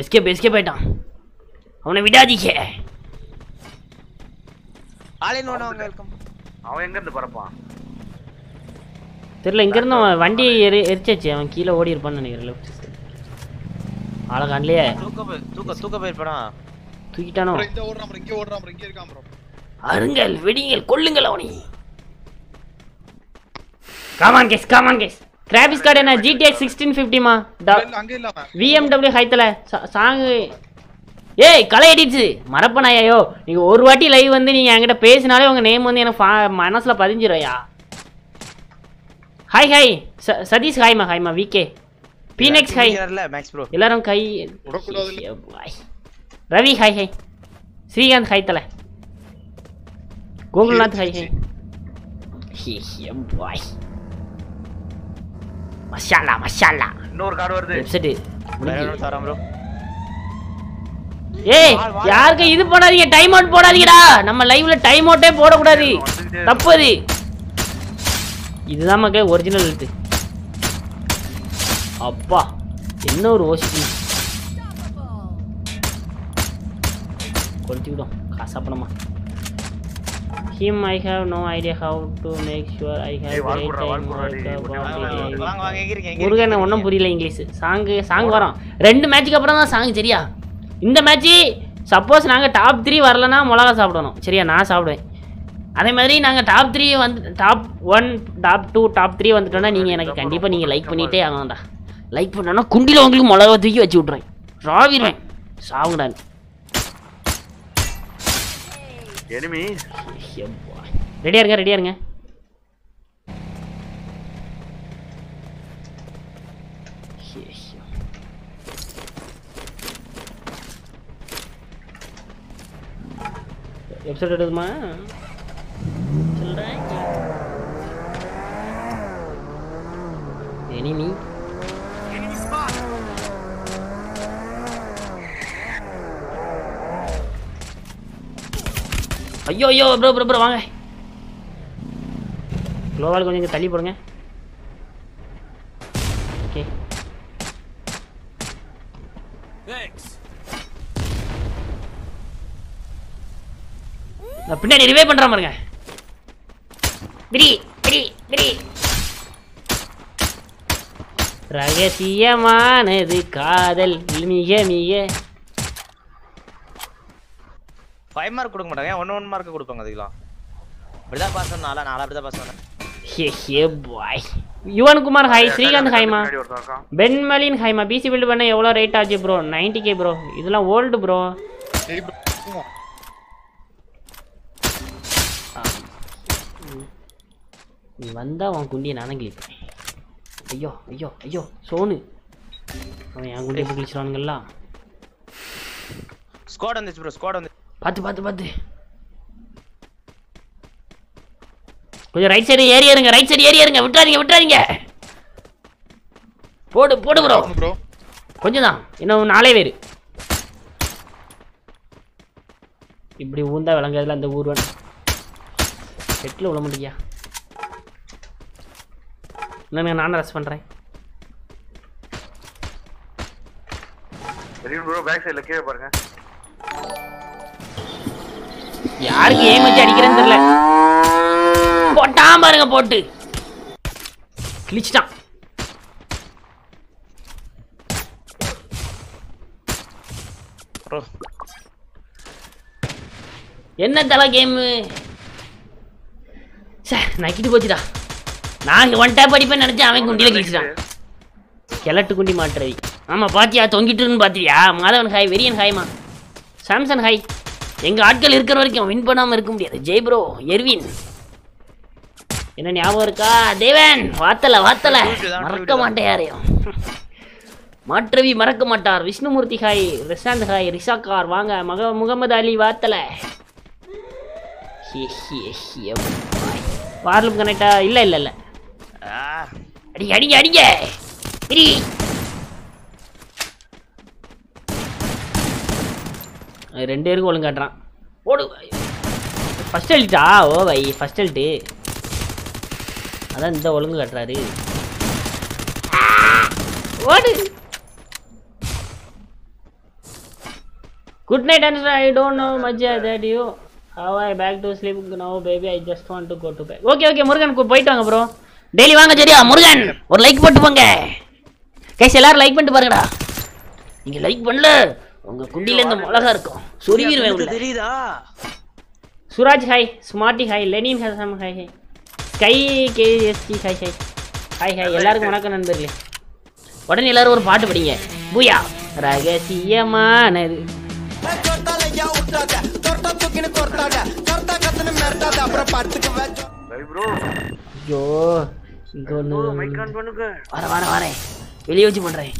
Escape escape ஆயிட்டான் அவனை விடாதீங்க. அவன் எங்க இருந்து பறப்பான்? தெரியல இங்கேருந்து அவன் வண்டி எரி எரிச்சாச்சு. அவன் கீழே ஓடி இருப்பான்னு நினைக்கிறேன் லெஃப்ட் சைடு ஆளை காணலையே தூக்க போய் தூக்க தூக்க போயிருப்பானா? தூக்கிட்டானோ? இந்த ஓடுறான் இங்க இங்க இருக்கான். அருங்கள் வெடிங்கள் கொல்லுங்கள் அவனை. Come on guys come on guys graphics card என்ன ஜிடிஎக்ஸ் சிக்ஸ்டீன் ஃபிஃப்டிமா. விஎம்டபிள்யூ ஹைத்தல சாங்கு ஏய் களை அடிச்சு. மறப்பனாயோ நீங்க ஒரு வாட்டி லைவ் வந்து நீங்க என்கிட்ட பேசினாலே உங்க நேம் வந்து எனக்கு மனசுல பதிஞ்சிரும்யா. ஹாய் ஹாய் ச- சதீஷ் ஹாய்மா ஹாய்மா விகே பீனெக்ஸ் ஹாய் எல்லாரும் கை. Ravi hi hi Srikanth hi தலை Gokulnath hi hi hey, hey, bye masala மஷாலா இன்னொரு கார்டு வருது. வெப்சைட் தரான் ப்ரோ ஏய் யாருக்கு இது போடாதீங்க டைம் அவுட் போடாதீங்கடா. நம்ம லைவ்ல டைம் அவுட்டே போடக்கூடாது. தப்பு அது. இதுதான் மக்கள் ஒரிஜினல் எழுத்து. அப்பா என்ன ஒரு ஓசி கொளுத்திவிடும் காசாப்பணமா him I have no idea how to make sure I ஏய், வாழ் போடுறா, வாழ் போடுறா, டேய், ஹேவ் வாங்க வாங்க எங்க இருக்கீங்க எங்க முருகன் ஒன்றும் புரியல இங்கிலீஷ். சாங்கு சாங் வரோம். ரெண்டு மேட்ச்சுக்கு அப்புறம் தான் சாங் சரியா? இந்த மேட்ச்சு சப்போஸ் நாங்கள் டாப் த்ரீ வரலனா மிளகா சாப்பிடணும். சரியா? நான் சாப்பிடுவேன். அதே மாதிரி நாங்கள் டாப் த்ரீ வந்து top one top two top three வந்துட்டோன்னா நீங்கள் எனக்கு கண்டிப்பாக நீங்கள் லைக் பண்ணிகிட்டே ஆகணும்டா. லைக் பண்ணோன்னா குண்டியில் உங்களுக்கு மிளகா தூக்கி வச்சு விட்ருவேன் ராவிடுவேன். சாவுங்கடான் எனிமி ரெடியாக இருங்க ரெடியாக இருங்க எபிசோட் எடுக்குமா சொல்கிறேன் எனிமி ஐயோ ஐயோ ப்ரோ ப்ரோ ப்ரோ வாங்க. குளோவால் கொஞ்சம் தள்ளி போடுங்க. ஓகே பின்னாடி ரிவே பண்றேன் பாருங்க. பிரி பிரி பிரி ரகசியமானது காதல் மிக மிக ஃபைவ் மார்க் கொடுக்க மாட்டாங்க. ஒன் ஒன் மார்க் கொடுப்பாங்க அதுக்கெல்லாம். இப்படிதான் பாஸ் பண்ணால நான் அப்படிதான் பாஸ் பண்ணேன். ஹே ஹே பாய் யுவன் குமார் ஹாய் ஸ்ரீகாந்த் ஹாய்மா பென்மலின் ஹைமா பிசி பில்டு பண்ண எவ்வளோ ரேட் ஆச்சு ப்ரோ நைன்டி கே ப்ரோ இதெல்லாம் ஓல்டு ப்ரோ. நீ வந்தா உன் குண்டியை நானும் கிழிப்பேன். ஐயோ ஐயோ ஐயோ. சோனு. அவன் என் குண்டியை கிழிச்சிருவானுங்களா ஸ்குவாட் வந்துச்சு ப்ரோ ஸ்குவாட் வந்து பார்த்து பார்த்து பார்த்து. கொஞ்சம் ரைட் சைடு ஏறி ஏறுங்க ரைட் சைடு ஏறி ஏறுங்க. விட்டுறாதீங்க விட்டுறாதீங்க. போடு போடு ப்ரோ bro. கொஞ்சம் தான் இன்னும் நாலே பேர். இப்படி ஊந்தா விளங்குறதுல அந்த ஊர்வன் செட்டில் விட முடியா? என்னங்க நானும் ரெஸ்ட் பண்ணுறேன் ப்ரோ பேக் சைடுல கீழே பாருங்க. யாருக்கு ஏன் வச்சு அடிக்கிறேன்னு தெரியல. போட்டான் பாருங்க போட்டு. கிழிச்சிட்டான். என்ன தலை கேமு? சார் நக்கிட்டு போச்சுடா. நான் ஒன் டேப் அடிப்பேன் நினைச்சேன் அவன் குண்டியில் கிழிச்சிட்டான். கிழட்டு குண்டி மாட்டுறவி ஆமா பாத்தியா தொங்கிட்டுன்னு பார்த்தியா மாதவன் ஹாய் வெரியன் ஹாய்மா சாம்சன் ஹாய் எங்க ஆட்கள் இருக்கிற வரைக்கும் வின் பண்ணாம இருக்க முடியாது. Jai bro Erwin. என்ன ஞாபகம் இருக்கா? தேவன் வாத்தல வாத்தல. மறக்க மாட்டேன் யாரையும். மாற்றவி மறக்க மாட்டார். விஷ்ணுமூர்த்தி ஹாய் ரிஷாந்த் ஹாய் ரிஷாக்கார் வாங்க. மக முகமது அலி வாத்தல. வார்லும் கனெக்டா இல்ல இல்ல இல்ல. அடிங்க அடிங்க அடிங்க இடி அது ரெண்டு பேருக்கும் ஒழுங்கு காட்டுறான் ஓடு ஃபர்ஸ்ட் அல்ட்டா ஓ வை ஃபஸ்ட் அல்ட்டு அதான் இந்த ஒழுங்கு காட்டுறாரு. ஓடு. Good night and I don't know much that you how I back to sleep no baby I just want to go to back okay okay Murugan போயிட்டு வாங்க ப்ரோ டெய்லி வாங்க சரியா? முருகன் ஒரு லைக் போட்டு போங்க. கேஸ் எல்லாரும் லைக் பண்ணிட்டு பாருங்கடா. நீங்க லைக் பண்ணல. உங்க குண்டில இந்த மிளகா இருக்கும். உள்ள. தெரியுதா? Suraj hi. Smarty hi. Lenin Hasam hi hi sky KST hi hi. Hi hi. எல்லாருக்கும் வணக்கம் நண்பர்களே. உடனே எல்லாரும் ஒரு பாட்டு படிங்க. பூயா. ரகசியமானது. ஐயோ இங்க ஒன்று வர வர வரேன் வெளியே வச்சு பண்றேன்